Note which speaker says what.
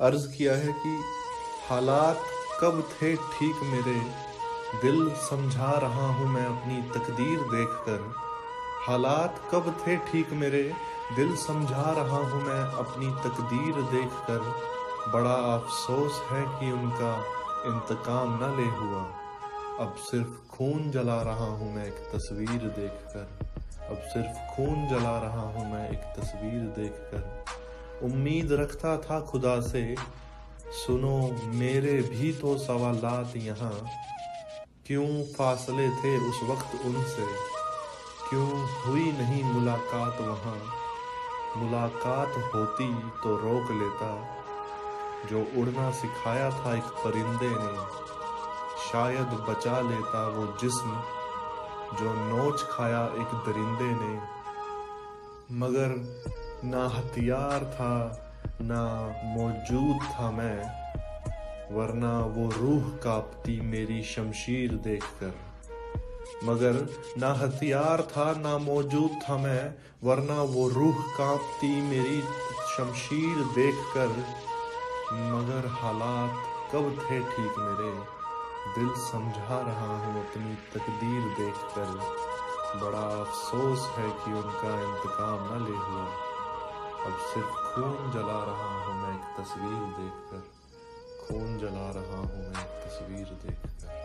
Speaker 1: अर्ज़ किया है कि हालात कब थे ठीक मेरे दिल समझा रहा हूँ मैं अपनी तकदीर देखकर। हालात कब थे ठीक मेरे दिल समझा रहा हूँ मैं अपनी तकदीर देखकर। बड़ा अफसोस है कि उनका इंतकाम न ले हुआ। अब सिर्फ़ खून जला रहा हूँ मैं एक तस्वीर देखकर। अब सिर्फ़ खून जला रहा हूँ मैं एक तस्वीर देखकर। उम्मीद रखता था खुदा से, सुनो, मेरे भी तो सवालात यहाँ। क्यों फासले थे उस वक्त उनसे? क्यों हुई नहीं मुलाकात वहाँ? मुलाकात होती तो रोक लेता। जो उड़ना सिखाया था एक परिंदे ने, शायद बचा लेता वो जिस्म। जो नोच खाया एक दरिंदे ने, मगर ना हथियार था, ना मौजूद था मैं, वरना वो रूह कांपती मेरी शमशीर देखकर। मगर ना हथियार था, ना मौजूद था मैं, वरना वो रूह कांपती मेरी शमशीर देखकर। मगर हालात कब थे ठीक मेरे, दिल समझा रहा हूँ अपनी तकदीर देखकर। बड़ा अफसोस है कि उनका इंतकाम न ले हुआ। अब सिर्फ़ खून जला रहा हूँ मैं एक तस्वीर देखकर, खून जला रहा हूँ मैं एक तस्वीर देखकर।